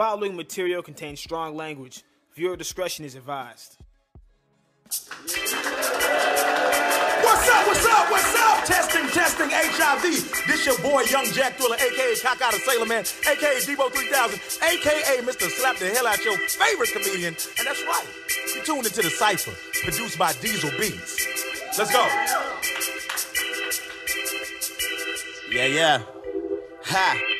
Following material contains strong language. Viewer discretion is advised. What's up? What's up? What's up? Testing, testing, HIV. This your boy, Young Jack Thriller, aka Cock Out of Sailor Man, aka Debo 3000, aka Mr. Slap the Hell Out Your favorite comedian. And that's right, you tuned into the Cypher, produced by Diesel Beats. Let's go. Yeah, yeah. Ha.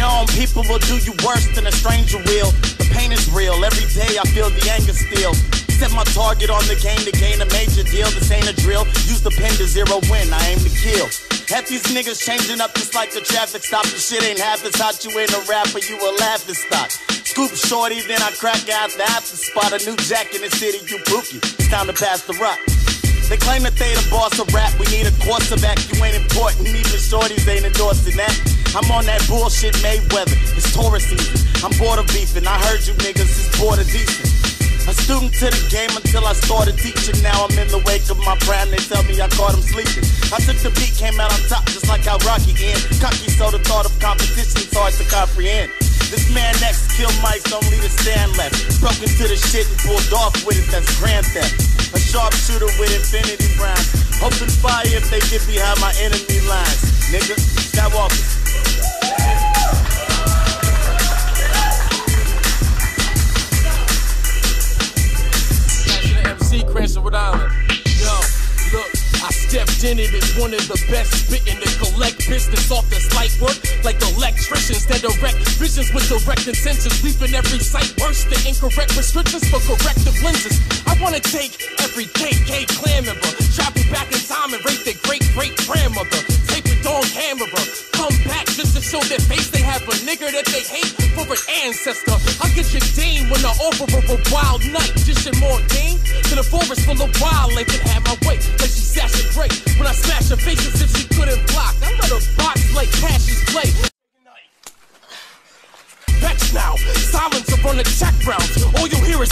Your own people will do you worse than a stranger will. The pain is real. Every day I feel the anger still. Set my target on the game to gain a major deal. This ain't a drill. Use the pen to zero win. I aim to kill. Half these niggas changing up just like the traffic stop. The shit ain't half as hot. You ain't a rapper. You a laughing stock. Scoop shorty, then I crack out the after spot. A new jack in the city. You bookie. It's time to pass the rock. They claim that they the boss of rap. We need a quarterback. You ain't important. Even shorties ain't endorsing that. I'm on that bullshit Mayweather. It's Taurus season. I'm bored of beefing. I heard you niggas is bored of decent. A student to the game until I started teaching. Now I'm in the wake of my prime. They tell me I caught him sleeping. I took the beat, came out on top just like how Rocky end. Cocky, so the thought of competition's hard to comprehend. This man next kill mice, only the stand left. Broke into the shit and pulled off with it, that's grand theft. A sharpshooter with infinity rounds. Open fire if they get behind my enemy lines. Nigga, Skywalker. Rhode Island. Yo, look, I stepped in it as one of the best spitting to collect business off the slight work like electricians that direct visions with direct intentions, leaving every sight worse than incorrect prescriptions for corrective lenses. I wanna take every KK clan member, travel back in time and rape their great great grandmother, just their face they have a nigga that they hate for an ancestor. I'll get your dame when I offer her a wild night, dishing more game to the forest full of wildlife and have my way like she Sasha Grey When I smash her face as if she couldn't block, I let her box like Cassius Clay. Vex now, silence on the check rounds. All you hear is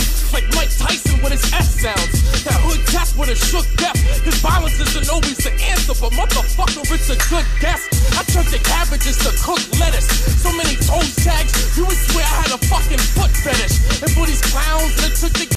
but motherfucker, it's a good guess. I turned the cabbages to cooked lettuce. So many toe